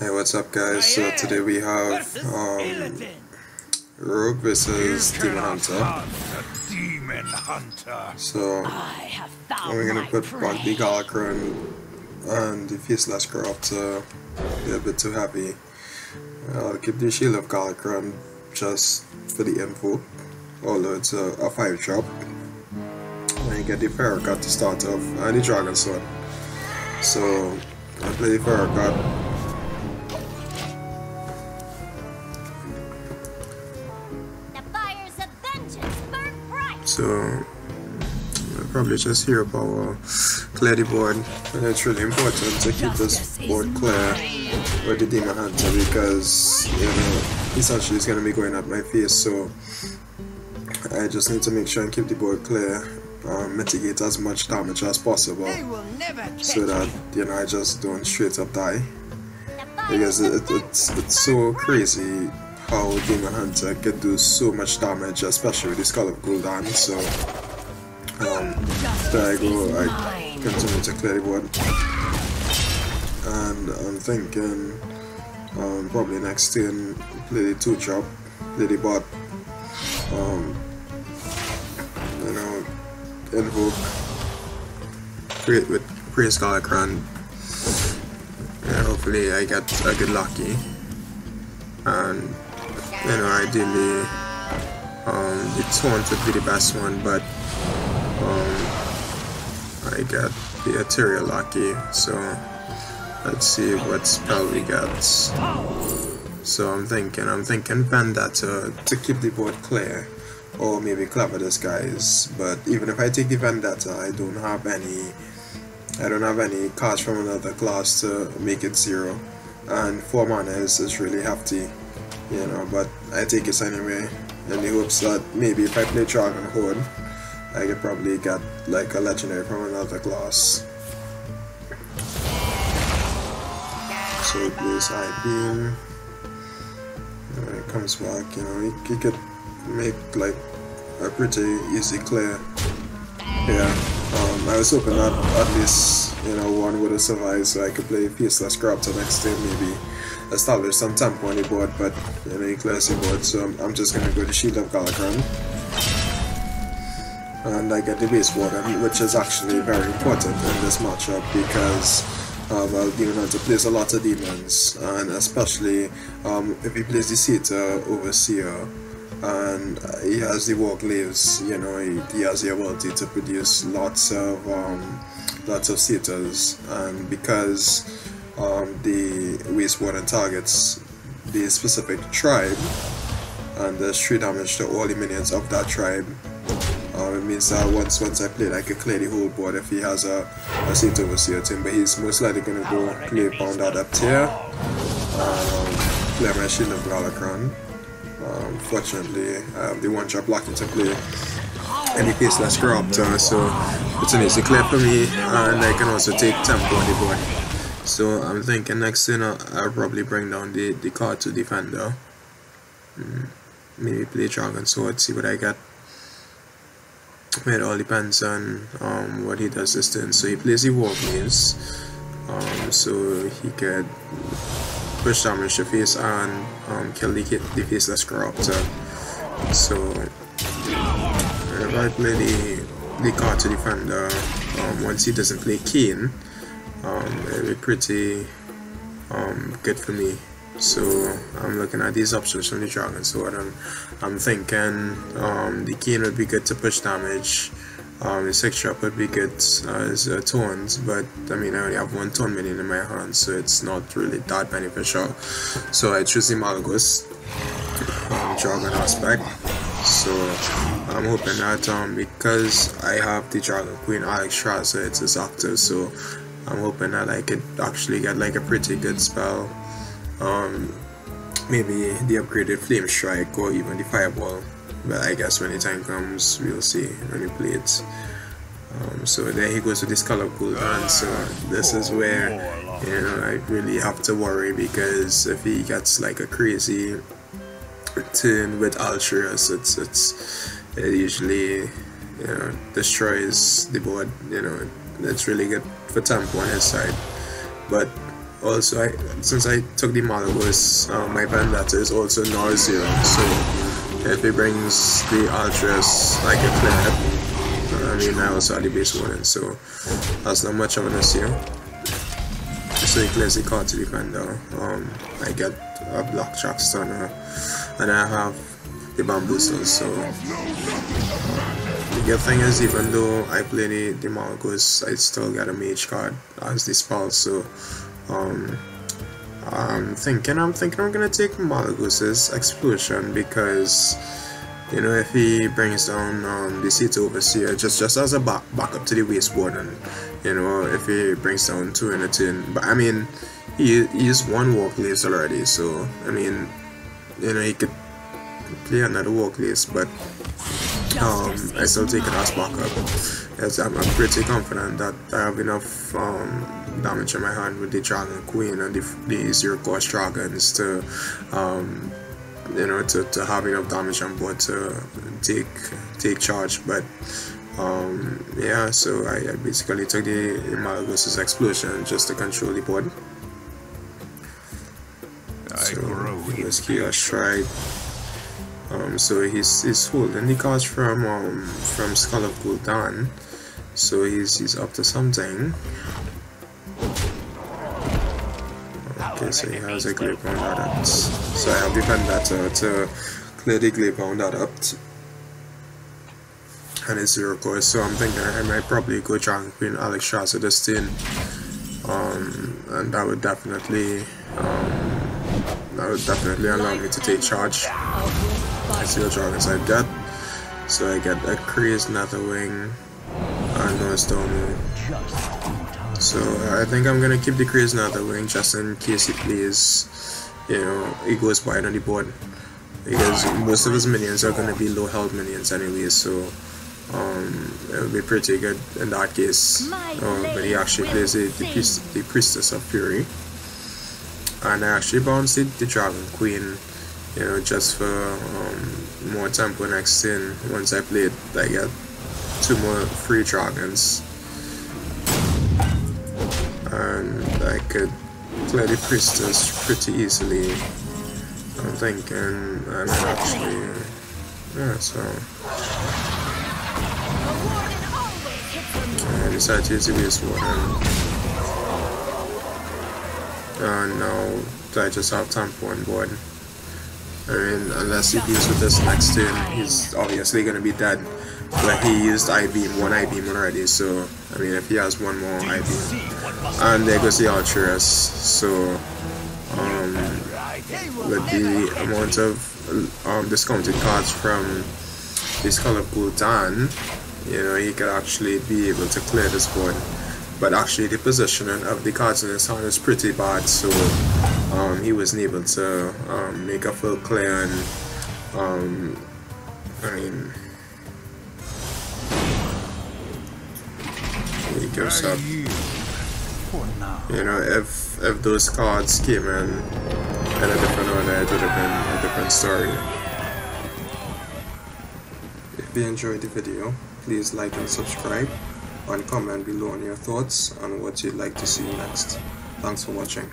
Hey, what's up, guys? So today we have um, Rogue versus Demon Hunter. So we're gonna put back the Galakrond and the Faceless Girl up to be a bit too happy. I'll keep the Shield of Galakrond just for the info, although it's a, a 5 drop. And you get the Farragut to start off, and the Dragon Sword. So I play the Farragut So I'll probably just hear about clear the board. And it's really important to keep this board clear with the Demon Hunter because you know essentially it's gonna be going at my face so I just need to make sure and keep the board clear. Um, mitigate as much damage as possible so that you know I just don't straight up die because it, it, it's it's so crazy how Demon Hunter can do so much damage, especially with the Skull of Gul'dan, so um, there I go, I continue to clear the board. And I'm thinking um, probably next turn play the 2 drop, play the bot, um, you know, invoke, create with Praise Galakrond, and hopefully I get a good lackey. And you know ideally um, the taunt would be the best one but um, I got the Ethereal Lackey so let's see what spell we got. So I'm thinking I'm thinking Vendetta to keep the board clear or maybe Clever Disguise but even if I take the Vendetta I don't have any I don't have any cards from another class to make it zero and 4 mana is, is really hefty you know, but I take it anyway in the hopes that maybe if I play Dragon Horde, I could probably get like a legendary from another class. So it plays Eye Beam, and it comes back, you know, he, could make like a pretty easy clear. Yeah, um, I was hoping that at least, you know, one would have survived so I could play Faceless Grab to next day maybe establish some tempo on the board, but you know, the board, so I'm, just gonna go to Shield of Galakrond. And I get the Waste Warden, which is actually very important in this matchup because uh, well, Demon Hunter plays a lot of demons, and especially um, if he plays the Satyr Overseer, and he has the Warglaives, you know, he, he, has the ability to produce lots of um, lots of Satyrs, and because um, the Waste Warden targets the specific tribe and does 3 damage to all the minions of that tribe. Um, it means that once once I play, I can clear the whole board if he has a, a Satyr Overseer team, but he's most likely going to go play Pound out up tier, um, play my Shield of Galakrond. Um, fortunately, I have the one drop locked to play any piece that's corrupt, so it's an easy clear for me, and I can also take tempo on the board. So I'm thinking next thing I'll, I'll probably bring down the, the Khartut Defender. Mm, maybe play Dragon's Hoard, see what I get. It all depends on um, what he does this turn. So he plays the Warglaives. Um, so he could push damage to face and um, kill the, the faceless corruptor. So if I play the, the Khartut Defender, um, once he doesn't play Kayn, um, it'll be pretty um, good for me. So I'm looking at these options from the Dragon's Hoard and I'm thinking um, the Kayn would be good to push damage. Um, the 6 drop would be good as uh, tones, but I mean I only have one tone minion in my hand so it's not really that beneficial. So I choose the Malygos um, Dragon aspect. So I'm hoping that um, because I have the Dragon Queen Alexstrasza, it's as active, so I'm hoping that I could actually get like a pretty good spell. Um, maybe the upgraded Flame Strike or even the Fireball. But I guess when the time comes, we'll see when we play it. Um, so there he goes with this color cooldown. So this is where you know I really have to worry because if he gets like a crazy turn with Altruis, it's it's it usually you know destroys the board. You know it's really good for tempo on his side. But also I since I took the Malygos, uh, my Vendetta is also Nor Zero, so if he brings the Altruis like a clear, I mean I also had the Waste Warden, so that's not much I'm gonna see. So he clears the Khartut Defender. Um, I get a Blackjack Stunner, and I have the bamboozle, so the good thing is even though I play the, the Malygos, I still get a mage card as the spell, so um, I'm thinking I'm thinking I'm gonna take Malygos's explosion because you know if he brings down um, the Satyr Overseer just just as a back backup to the waste warden you know if he brings down two in a tin but I mean he he's one walk list already so I mean you know he could play another walk list but um, I still take it as backup as I'm, I'm, pretty confident that I have enough um, damage in my hand with the Dragon Queen and the, the zero cost dragons to um, you know to, to have enough damage on board to take take charge but um, yeah so I, I, basically took the Malygos' explosion just to control the board. So let's Chaos Strike um, so he's, he's holding the cards from um, from Skull of Gul'dan. So he's he's up to something. Okay, so he has a Glaivebound Adept. So I have the Vendetta to clear the Glaivebound Adept. And it's zero course, so I'm thinking I might probably go Dragon Queen Alexstrasza Destined. Um, and that would definitely um, that would definitely allow me to take charge. I see what dragons I get. So I get a Crazed Netherwing and no Stone So I think I'm gonna keep the Crazed Netherwing just in case he plays, you know, he goes by on the board. Because most of his minions are gonna be low health minions anyway, so um, it would be pretty good in that case. Um, but he actually plays the, the, the Priestess of Fury. And I actually bounced the Dragon Queen you know, just for um, more tempo next turn. Once I played, I get two more free dragons. And I could play the priestess pretty easily. I'm thinking, and actually, yeah, so. I decided to use the. And now I just have tempo on board. I mean, unless he deals with this next turn, he's obviously going to be dead. But he used Eye Beam, one Eye Beam already, so, I mean, if he has one more Eye Beam. And there goes the Altruis, so, um, with the amount of um, discounted cards from this of Gul'dan, you know, he could actually be able to clear this board. But actually, the positioning of the cards in his hand is pretty bad, so um, he wasn't able to um, make a full clear and um, I mean he gives up you? Know if if those cards came in in a different order it would have been a different story. If you enjoyed the video please like and subscribe and comment below on your thoughts on what you'd like to see next. Thanks for watching